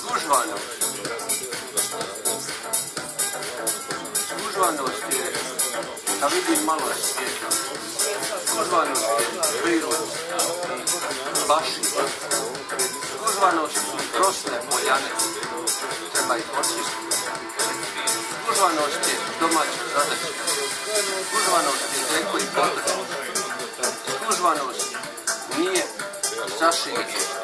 Zgužvanost. Zgužvanost je, da vidim malo svijeta. Zgužvanost je prirod, baši. Zgužvanost su prosne poljane. Treba ih očistiti. Zgužvanost je domaća zadaća. Zgužvanost je neko i potreba. Zgužvanost nije zaširiti.